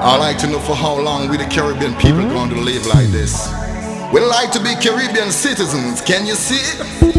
I like to know for how long we the Caribbean people going to live like this. We like to be Caribbean citizens, can you see? it?